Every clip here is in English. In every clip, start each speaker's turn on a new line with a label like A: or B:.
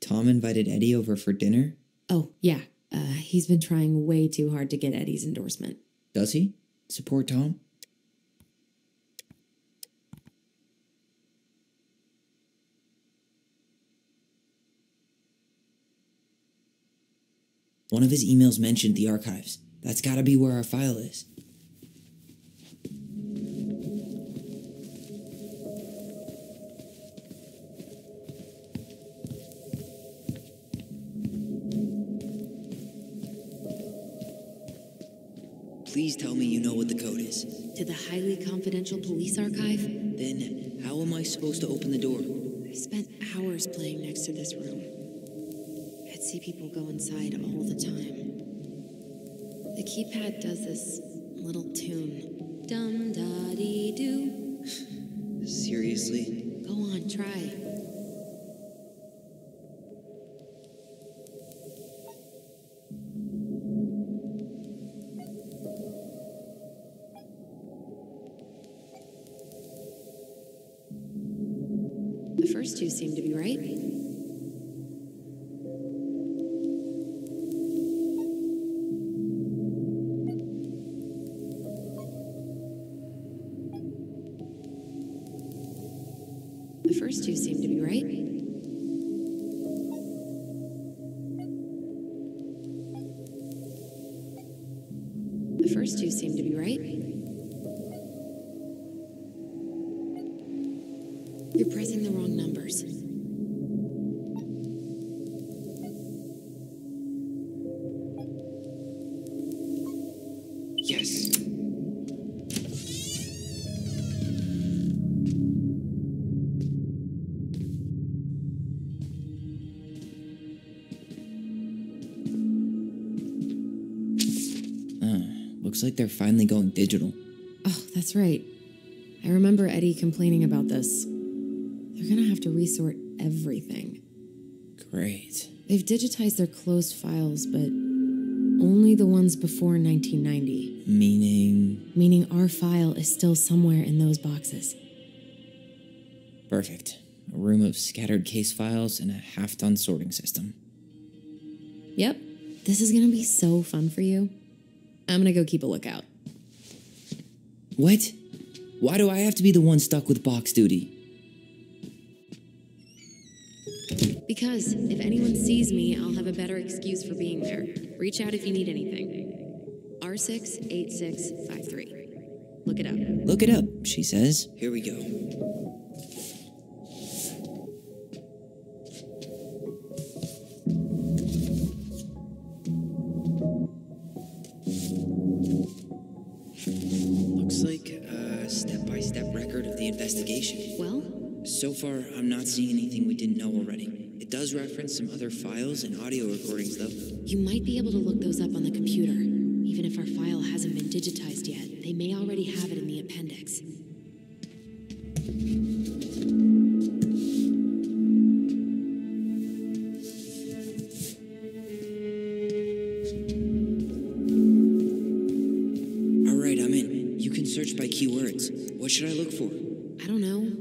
A: Tom invited Eddie over for dinner?
B: Oh, yeah. Uh, he's been trying way too hard to get Eddie's endorsement.
A: Does he? Support Tom? One of his emails mentioned the archives. That's gotta be where our file is. Please tell me you know what the code is.
B: To the highly confidential police archive?
A: Then, how am I supposed to open the door?
B: I spent hours playing next to this room. I'd see people go inside all the time. The keypad does this little tune. Dum da dee doo.
A: Seriously?
B: Go on, try. First two seem to be right. The first two seem to be right. The first two seem to be right. You're pressing the wrong numbers.
A: Yes. Uh, looks like they're finally going digital.
B: Oh, that's right. I remember Eddie complaining about this. Gonna have to resort everything.
A: Great.
B: They've digitized their closed files, but only the ones before 1990,
A: Meaning.
B: meaning our file is still somewhere in those boxes.
A: Perfect. A room of scattered case files and a half done sorting system.
B: Yep, this is gonna be so fun for you. I'm gonna go keep a lookout.
A: What? Why do I have to be the one stuck with box duty?
B: Because if anyone sees me, I'll have a better excuse for being there. Reach out if you need anything. R68653. Look it up.
A: Look it up, she says. Here we go. Looks like uh, a step by step record of the investigation.
B: Well,
A: So far, I'm not seeing anything we didn't know already. It does reference some other files and audio recordings, though.
B: you might be able to look those up on the computer. Even if our file hasn't been digitized yet, they may already have it in the appendix.
A: All right, I'm in. You can search by keywords. What should I look for?
B: I don't know.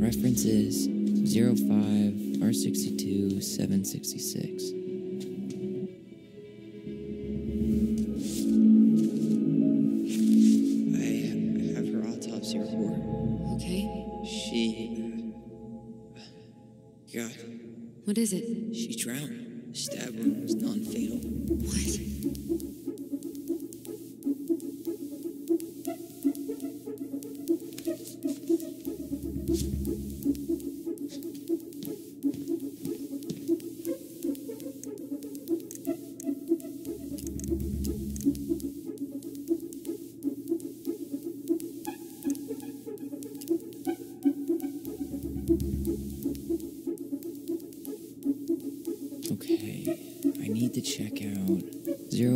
A: References 05 R62 766. I have her autopsy report.
B: Okay.
A: She. Uh, God,
B: What is it?
A: she drowned. Stab wound was non fatal.
B: What?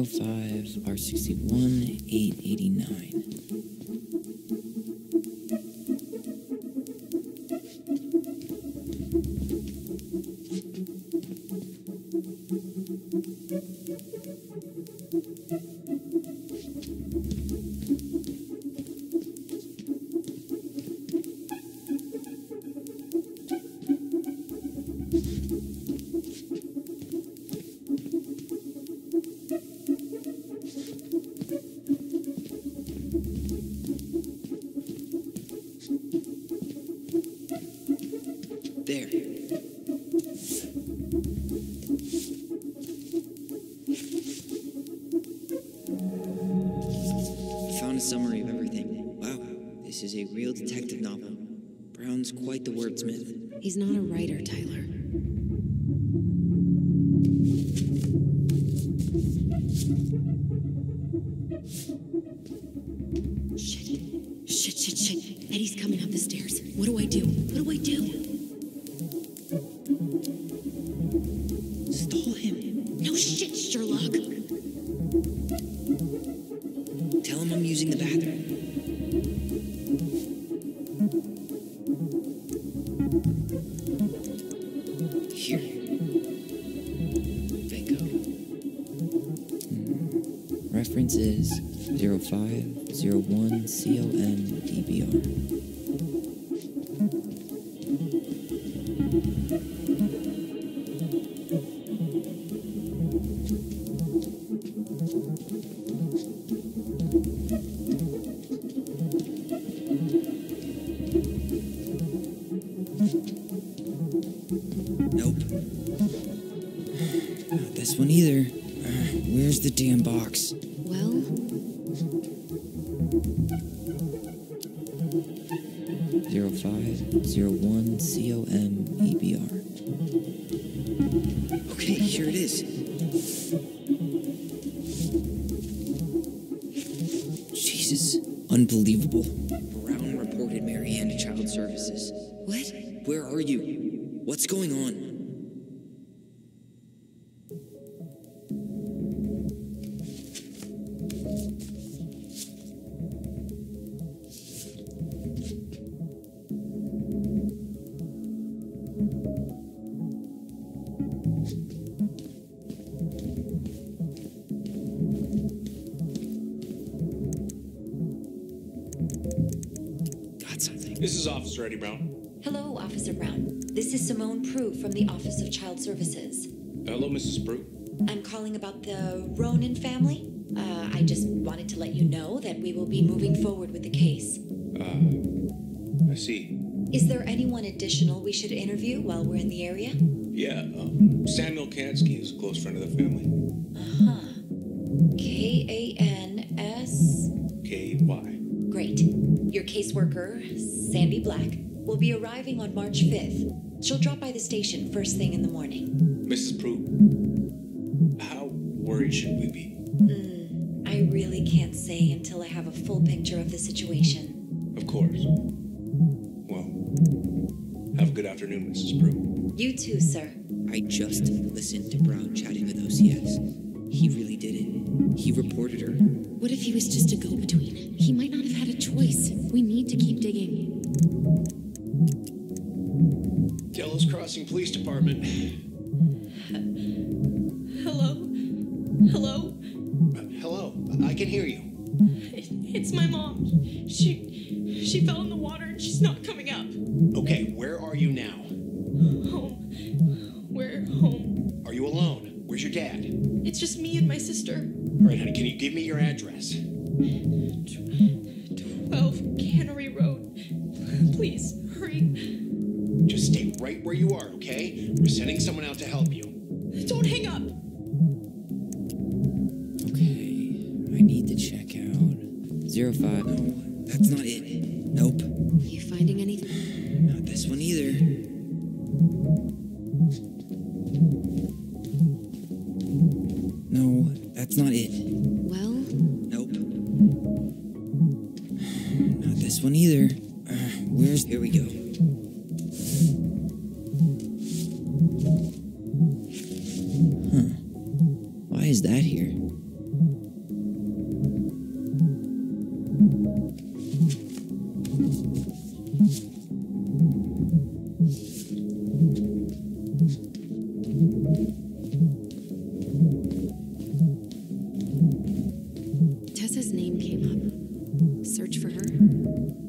A: 05 R61 889. Summary of everything. Wow, this is a real detective novel. Brown's quite the wordsmith.
B: He's not a writer, Tyler. Shit. Shit, shit, shit. Eddie's coming up the stairs. What do I do? What do I do?
A: Reference is 0501 COM DBR. Nope. Not this one either. Where's the damn box? Zero five zero one C O M E B R. Okay, here it is. Jesus, unbelievable. Brown reported Mary-Ann to Child Services.
B: what?
A: Where are you? What's going on?
C: This is Officer Eddie Brown.
D: Hello, Officer Brown. This is Simone Prue from the Office of Child Services.
C: Hello, Mrs. Prue.
D: I'm calling about the Ronan family. Uh, I just wanted to let you know that we will be moving forward with the case.
C: Uh, I see.
D: Is there anyone additional we should interview while we're in the area?
C: Yeah, um, Samuel Kansky is a close friend of the family. Uh huh.
D: K A N S.
C: K Y.
D: Great. Your caseworker, Sandy Black, will be arriving on March 5th. She'll drop by the station first thing in the morning.
C: Mrs. Prue, how worried should we be?
D: Hmm, I really can't say until I have a full picture of the situation.
C: Of course. Well, have a good afternoon, Mrs. Prue.
D: You too, sir.
A: I just listened to Brown chatting with OCS. He really did it. He reported her.
B: What if he was just a go between? He might not have had a choice. We need to keep digging.
E: Delos Crossing Police Department.
F: Hello? Hello?
E: Uh, hello, I can hear you.
F: It's my mom. She she fell in the water
E: your address?
F: 12 Cannery Road. Please, hurry.
E: Just stay right where you are, okay? We're sending someone out to help you.
F: Don't hang up.
A: Okay, I need to check out. Zero five. No, that's not it. Nope,
B: You finding anything?
A: not this one either. That here?
B: Tessa's name came up. Search for her?